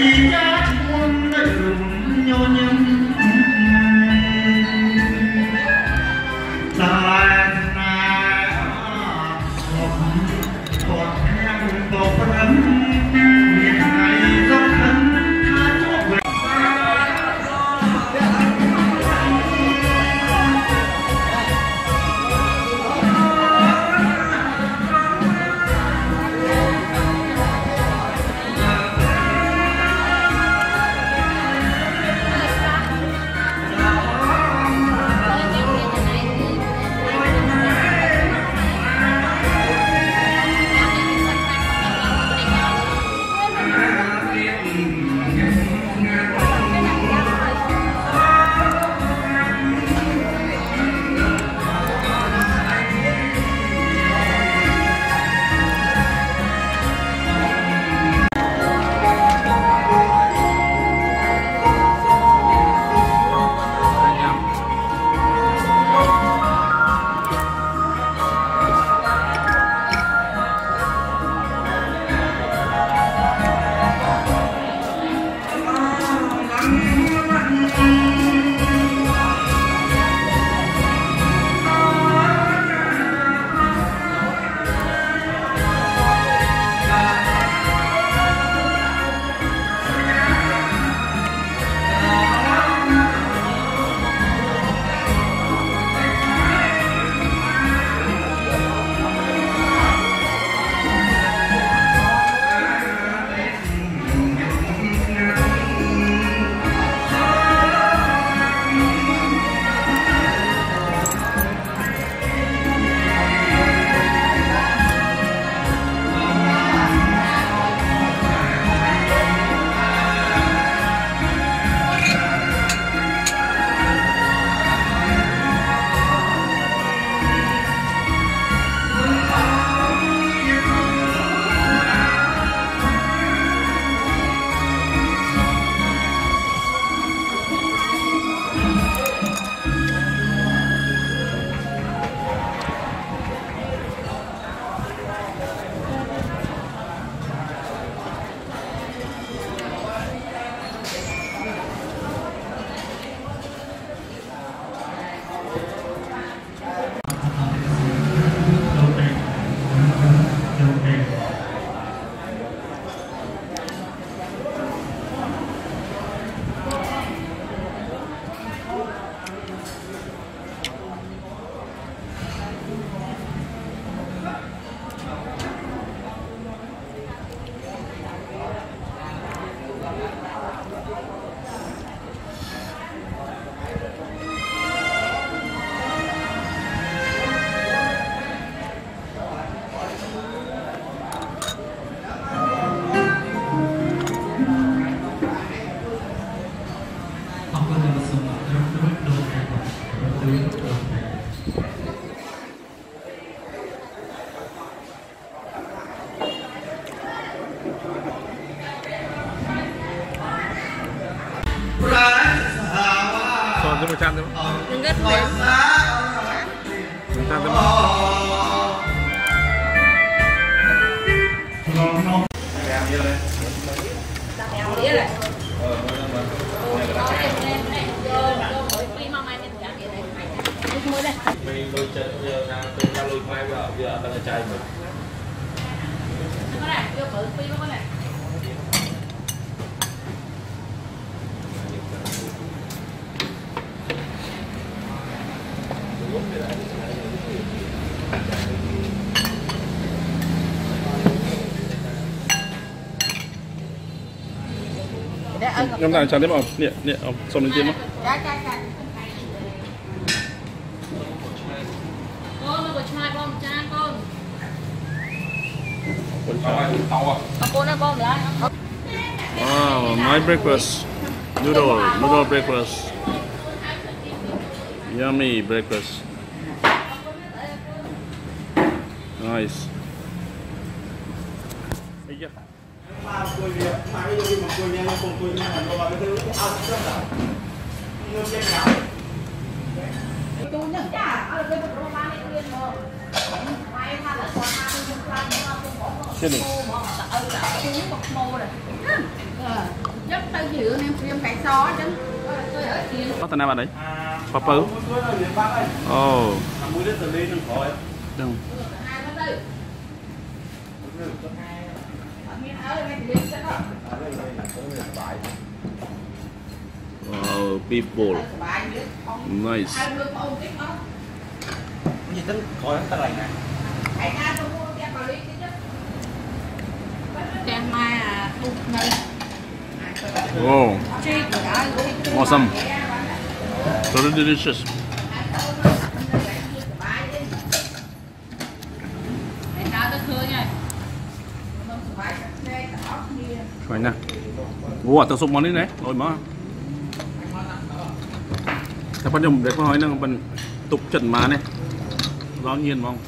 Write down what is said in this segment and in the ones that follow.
Maria. Đĩa này mình đôi chân giờ là từ ra lùi mai vào giờ tao là trai mình Cái này, vô bự phi cái này Ngâm tàng chắn thế mà Nè, nè, ông xong lên tiên mà Cái, cái, cái Con, nó có chai bom chan con Con nó bom lại Wow, my breakfast. Noodle, noodle breakfast. Yummy breakfast. Nice Xin đi. dấp tao chịu nên phim cái xó chứ có tên nào bạn đấy bà pứ. Là ồ. Đừng wow people. Nice. Gì tính khỏi nó lành này. này wow. Awesome. So delicious Để tao tới khơi nha Banyak. Wah, tersup mana nè, Loi mah. Các bạn dùng để có hỏi bằng mình tục trần mà này Rõ nhiên không?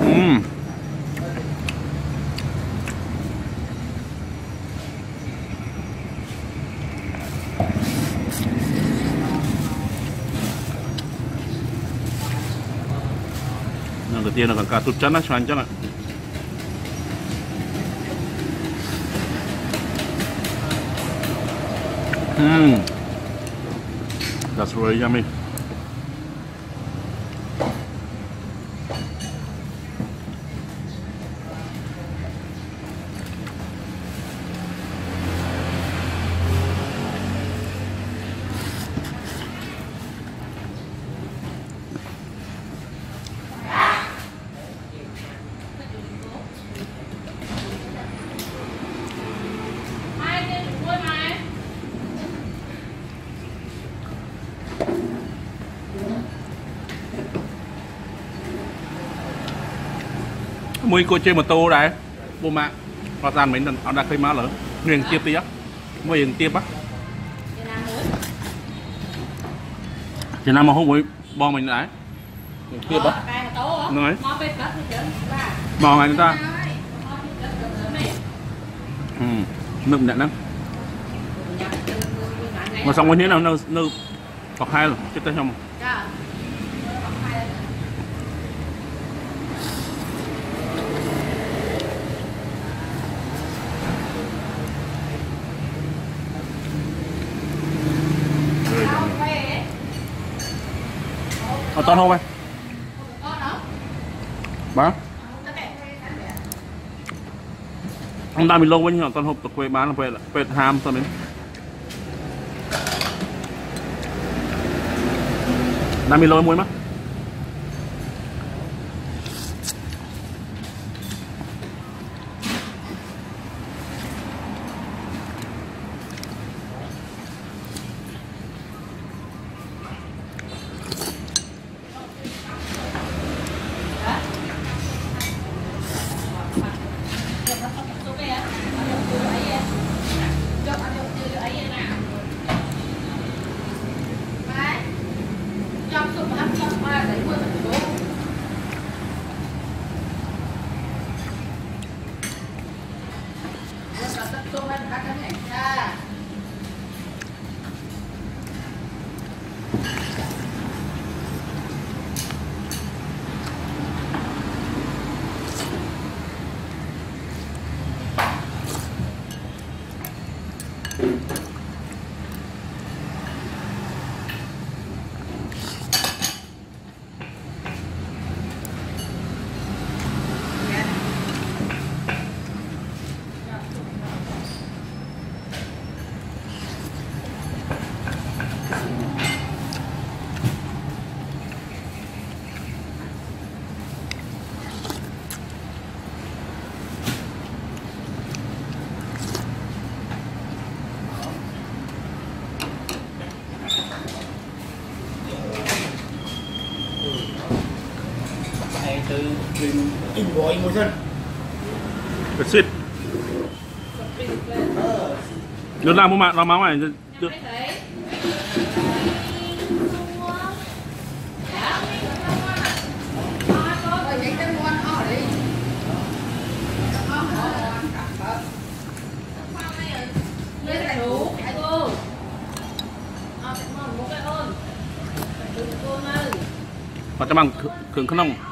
Uhm. đầu tiên là cả tụt chân á, xoắn chân ạ Mm. That's really yummy. មួយគាត់ជិះម៉ូតូដែរពូម៉ាក់គាត់សានមិញអត់ដាក់ឃើញមកលើនឹងទៀបតិចមួយយើងទៀបណាចំណាំមកហូបមួយបងមិញដែរយើងទៀបហ្នឹងហើយមកពេលព្រឹកទៅចឹងបាទមកហ្នឹងតាហឹមនឹកម្នាក់ហ្នឹងមកសងមួយនេះនៅនៅកខែលចិត្តទៅខ្ញុំមក Ở to không anh? Bán. Ông ta bị lâu với nhau con hộp tục quê bán là quê quê ham sao mình. Đang bị lâu muối má. Số về á Ăn được từ ấy á Chọc ăn được từ ấy á nào Đấy Chọc xong ăn chọc ba đấy mưa thật số Chọc tập trung ăn các cái này ra been invoicing with her. That's it. Nó làm không mà nó máu này. Được. Và cho bằng thường khăn không?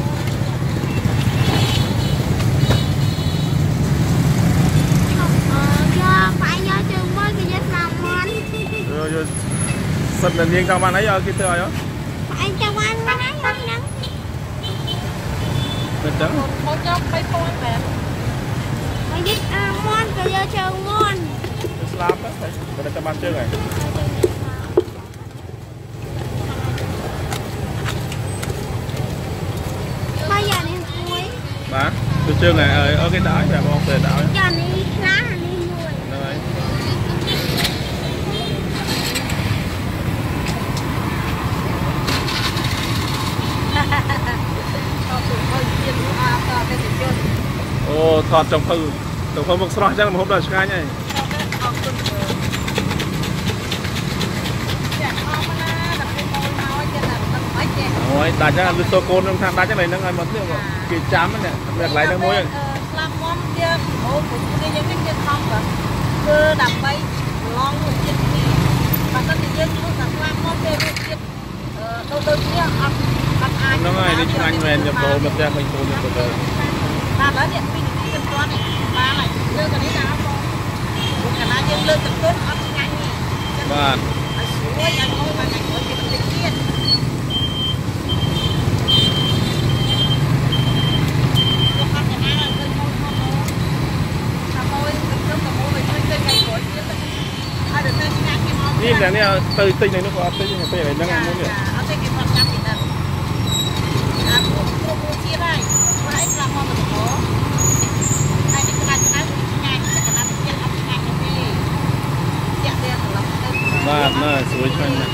Sật là riêng trong bạn ấy rồi, kia tựa rồi phải cho anh nó nói không nhắn Mình trắng một trong mấy con mẹ giấc à mon cái giấc chừng mon Slap á, đấy này cho bạn trước này. Bây giờ đi cuối. Bạn Từ trước này, ờ, ở cái đảo, dạ bông, từ đảo giờ ថតចំភៅចំភៅមកស្រស់អញ្ចឹងមហូបដល់ឆ្ងាញ់ហើយអូយដាច់ហ្នឹងលឺសូកូនខ្ញុំថាដាច់ហ្នឹងហើយមកទៀតគេចាំហ្នឹងតែកន្លែងហ្នឹងមួយស្លាប់មុំទៀតអូពួកនេះយើងនេះគេខំបើគឺដើម្បីឡងជាតិគ្នាបើមិនតែយើងលុះតែស្លាប់មុំទេវាជាតិដូចដូចគ្នាអត់អត់អាចហ្នឹងហើយនេះឆ្ងាញ់មែនខ្ញុំចូលមកផ្ទះឃើញពូនទៅបាទឥឡូវនេះពី នេះមិនទាន់នេះបានហើយលើកនេះដល់បងពួកកណាយើងលើកទៅទុនអត់ឆ្ងាញ់នេះ Bạn ឲ្យស្រួយឲ្យមកបានថ្ងៃក្រោយគេបន្តិចទៀតយកអត់កណាឲ្យឃើញមកមកថាមកវិញទៅទៅមកវិញឃើញថ្ងៃក្រោយទៀ បាទណាស្រួយឆ្ងាញ់ណាស់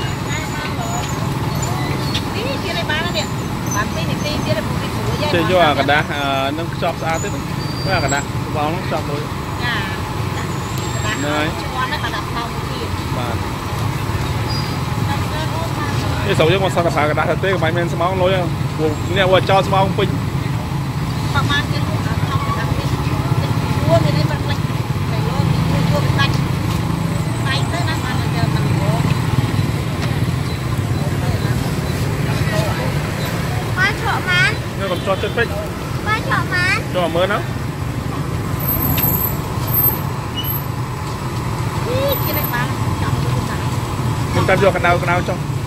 នេះទៀតឯបាននេះបានពីនាទីទៀតពីស្រួយចេះយកអាกระดาษនឹងខ្ចប់ស្អាតទេបាទអាกระดาษស្បងនឹងខ្ចប់រួយចាกระดาษហ្នឹងហើយជាន់ហ្នឹងអាกระดาษមកមួយទៀតបាទនេះស្រូវយើងមកសោះតែប្រើกระดาษទេកុំមែនស្មងលុយព្រោះអ្នកវាចោលស្មងពេញប្រហែលជា ចោះចិត្តពេកបាទចោះមកចោះមើលណានេះគេបានចង់ទៅតាមយកកដៅកដៅចោះ